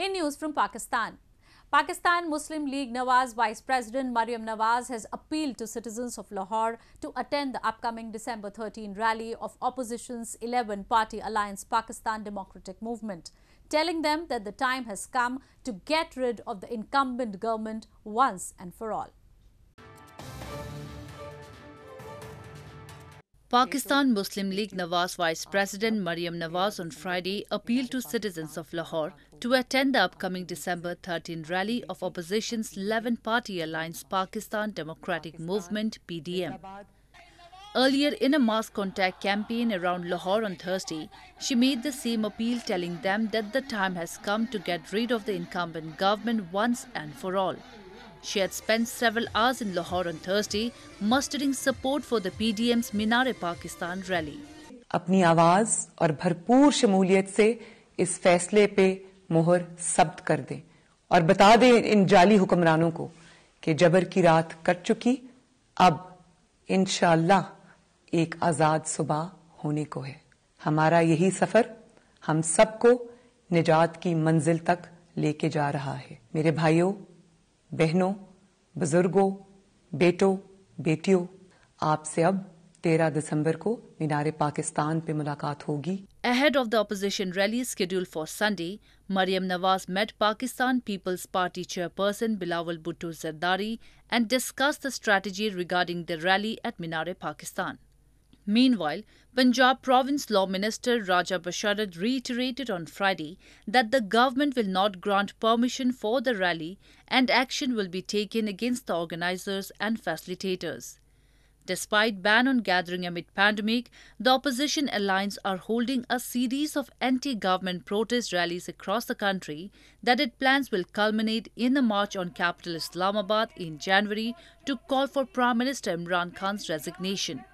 In news from Pakistan, Pakistan Muslim League Nawaz Vice President Maryam Nawaz has appealed to citizens of Lahore to attend the upcoming December 13 rally of opposition's 11 party alliance Pakistan Democratic Movement, telling them that the time has come to get rid of the incumbent government once and for all. Pakistan Muslim League Nawaz Vice President Maryam Nawaz on Friday appealed to citizens of Lahore to attend the upcoming December 13 rally of opposition's 11 party alliance Pakistan Democratic Movement PDM. Earlier in a mass contact campaign around Lahore on Thursday, she made the same appeal telling them that the time has come to get rid of the incumbent government once and for all. She had spent several hours in Lahore on Thursday, mustering support for the PDM's Minare Pakistan rally. अपनी आवाज़ और भरपूर शमूलियत से इस फैसले पे मोहर सब्त कर दें और बता दें इन जाली हुक्मरानों को कि जबर की रात कट चुकी, अब इंशाल्लाह एक आज़ाद सुबह होने को है हमारा यही सफ़र हम सबको निजात की मंजिल तक लेके जा रहा है मेरे भाइयों बहनों, बुज़ुर्गों, बेटों, बेटियों, आपसे अब 13 दिसंबर को मीनारे पाकिस्तान पे मुलाकात होगी। Ahead of the opposition rally schedule for Sunday Maryam Nawaz met Pakistan Peoples Party chairperson Bilawal Bhutto Zardari and discuss the strategy regarding the rally at Minar-e Pakistan Meanwhile, Punjab Province Law Minister Raja Basharat reiterated on Friday that the government will not grant permission for the rally and action will be taken against the organizers and facilitators. Despite ban on gathering amid pandemic, the opposition alliance are holding a series of anti-government protest rallies across the country that it plans will culminate in the march on capital Islamabad in January to call for Prime Minister Imran Khan's resignation.